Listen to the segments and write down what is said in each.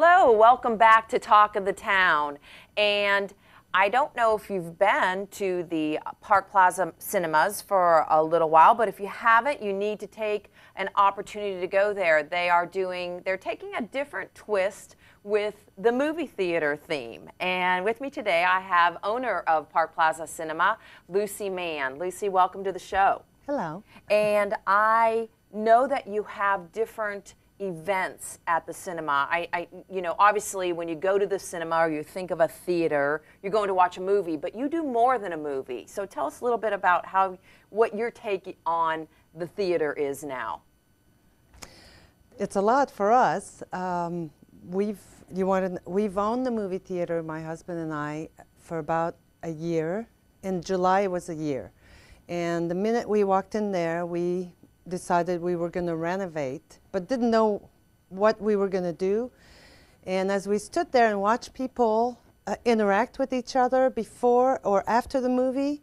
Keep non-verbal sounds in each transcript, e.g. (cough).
Hello, welcome back to Talk of the Town. And I don't know if you've been to the Park Plaza cinemas for a little while, but if you haven't, you need to take an opportunity to go there. They are doing, they're taking a different twist with the movie theater theme. And with me today, I have owner of Park Plaza Cinema, Lucie Mann. Lucie, welcome to the show. Hello. And I know that you have different events at the cinema. I, I, you know, obviously when you go to the cinema or you think of a theater, you're going to watch a movie, but you do more than a movie. So tell us a little bit about how, what your take on the theater is now. It's a lot for us. Um, we've, you wanted, we've owned the movie theater, my husband and I, for about a year. In July was a year. And the minute we walked in there, we decided we were going to renovate, but didn't know what we were going to do. And as we stood there and watched people uh, interact with each other before or after the movie,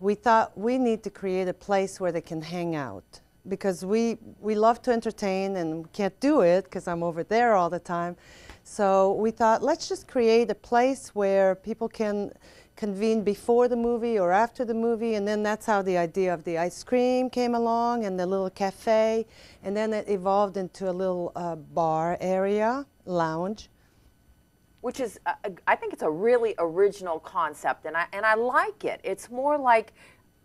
we thought we need to create a place where they can hang out because we, we love to entertain and can't do it because I'm over there all the time. So we thought, let's just create a place where people can convened before the movie or after the movie, and then that's how the idea of the ice cream came along and the little cafe, and then it evolved into a little uh, bar area, lounge. Which is, uh, I think it's a really original concept, and I and I like it. It's more like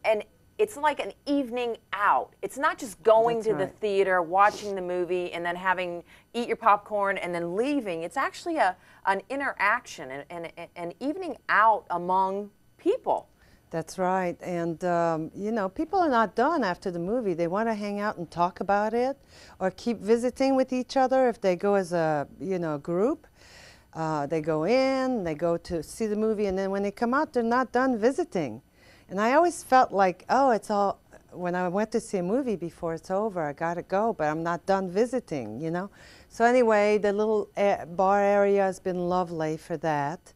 an it's like an evening out. It's not just going That's to right. the theater, watching the movie, and then having eat your popcorn and then leaving. It's actually a an interaction and an, an evening out among people. That's right. And, um, you know, people are not done after the movie. They want to hang out and talk about it or keep visiting with each other if they go as a, you know, group. Uh, they go in, they go to see the movie, and then when they come out, they're not done visiting. And I always felt like, oh, it's all, when I went to see a movie before it's over, I got to go, but I'm not done visiting, you know? So, anyway, the little bar area has been lovely for that.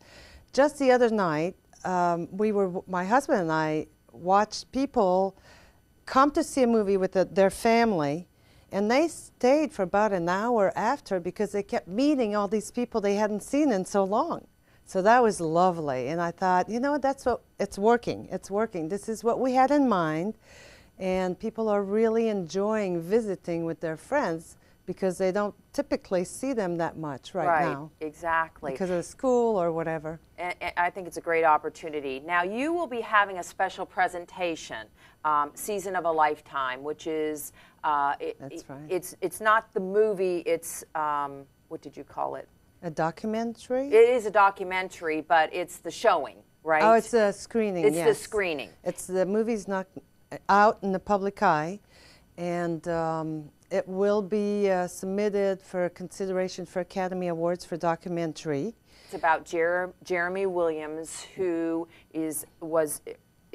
Just the other night, um, we were, my husband and I watched people come to see a movie with the, their family, and they stayed for about an hour after because they kept meeting all these people they hadn't seen in so long. So that was lovely. And I thought, you know, that's what it's working. It's working. This is what we had in mind. And people are really enjoying visiting with their friends because they don't typically see them that much right, now exactly. because of school or whatever. and, and I think it's a great opportunity. Now, you will be having a special presentation, um, Season of a Lifetime, which is uh, it, That's right. It's it's not the movie. It's um, what did you call it? A documentary? It is a documentary, but it's the showing, right? Oh, it's a screening. It's the screening. It's the movie's not out in the public eye, and um, it will be uh, submitted for consideration for Academy Awards for documentary. It's about Jer- Jeremy Williams, who is was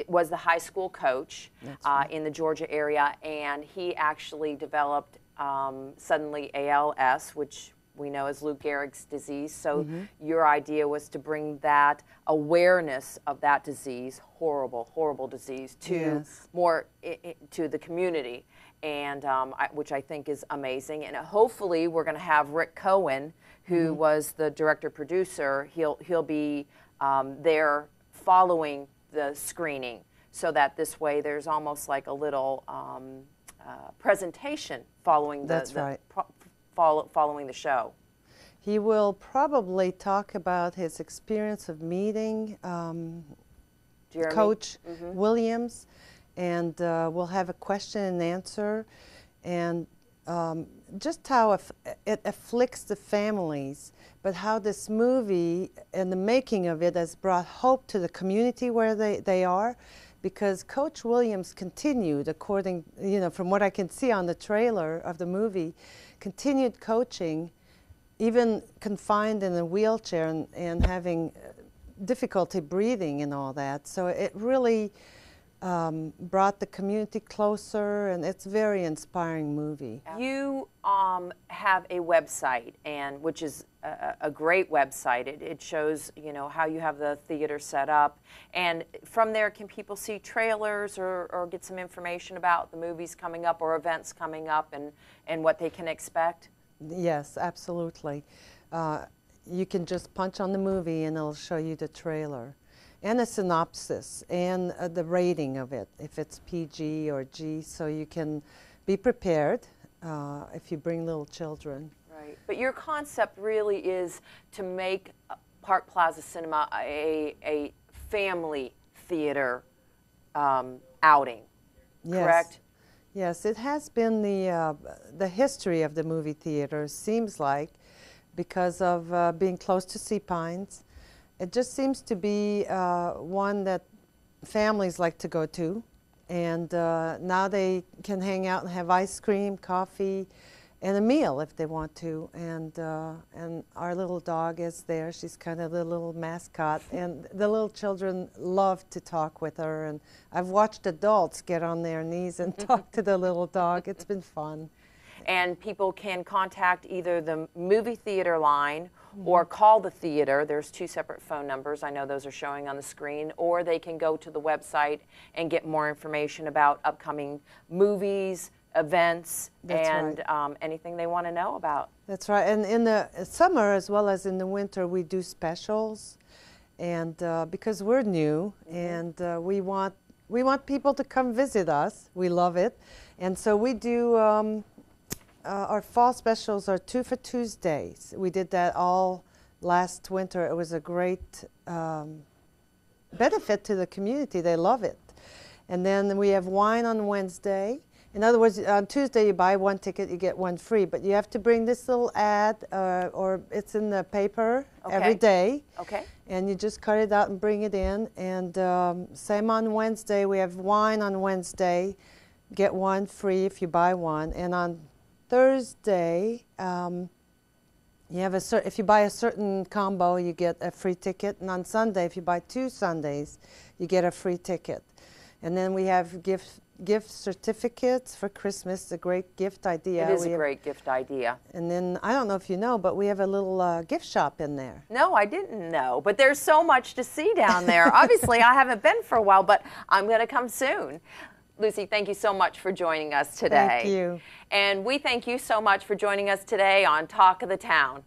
was the high school coach uh, in the Georgia area, and he actually developed um, suddenly ALS, which we know as Lou Gehrig's disease. So your idea was to bring that awareness of that disease, horrible, horrible disease, to Yes. more to the community, and um, I, which I think is amazing. And hopefully, we're going to have Rick Cohen, who was the director producer. He'll he'll be um, there following the screening, so that this way there's almost like a little um, uh, presentation following the, That's the right. Follow, following the show. He will probably talk about his experience of meeting um? Coach Williams, and uh, we'll have a question and answer, and um, just how it afflicts the families, but how this movie and the making of it has brought hope to the community where they, they are. Because Coach Williams continued, according, you know, from what I can see on the trailer of the movie, continued coaching, even confined in a wheelchair and, and having difficulty breathing and all that. So it really um, brought the community closer, and it's a very inspiring movie. You um, have a website, and which is a, a great website. It, it shows you know how you have the theater set up, and from there, can people see trailers or, or get some information about the movies coming up or events coming up, and and what they can expect? Yes, absolutely. uh, you can just punch on the movie and it'll show you the trailer and a synopsis and uh, the rating of it, if it's PG or G, so you can be prepared uh, if you bring little children. Right. But your concept really is to make Park Plaza Cinema a, a family theater um, outing, Yes. correct? Yes, it has been the, uh, the history of the movie theater, seems like, because of uh, being close to Sea Pines. It just seems to be uh, one that families like to go to. And uh, now they can hang out and have ice cream, coffee, and a meal if they want to. And, uh, and our little dog is there. She's kind of the little mascot. And the little children love to talk with her. And I've watched adults get on their knees and (laughs) talk to the little dog. It's been fun. And people can contact either the movie theater line or call the theater. There's two separate phone numbers. I know those are showing on the screen. Or they can go to the website and get more information about upcoming movies, events, That's and right. um, anything they want to know about. That's right. And in the summer as well as in the winter, we do specials, and uh, because we're new and uh, we want we want people to come visit us. We love it, and so we do. Um, uh, our fall specials are two for Tuesdays. We did that all last winter. It was a great um, benefit to the community. They love it. And then we have wine on Wednesday. In other words, on Tuesday you buy one ticket, you get one free. But you have to bring this little ad, uh, or it's in the paper every Okay. day. Okay? And you just cut it out and bring it in. And um, same on Wednesday, we have wine on Wednesday. Get one free if you buy one. And on Thursday, um, you have a cer- if you buy a certain combo, you get a free ticket. And on Sunday, if you buy two Sundays, you get a free ticket. And then we have gift gift certificates for Christmas. A great gift idea. it is We a great gift idea. And then I don't know if you know, but we have a little uh, gift shop in there. No, I didn't know. But there's so much to see down there. Obviously, I haven't been for a while, but I'm going to come soon. Lucie, thank you so much for joining us today. Thank you. And we thank you so much for joining us today on Talk of the Town.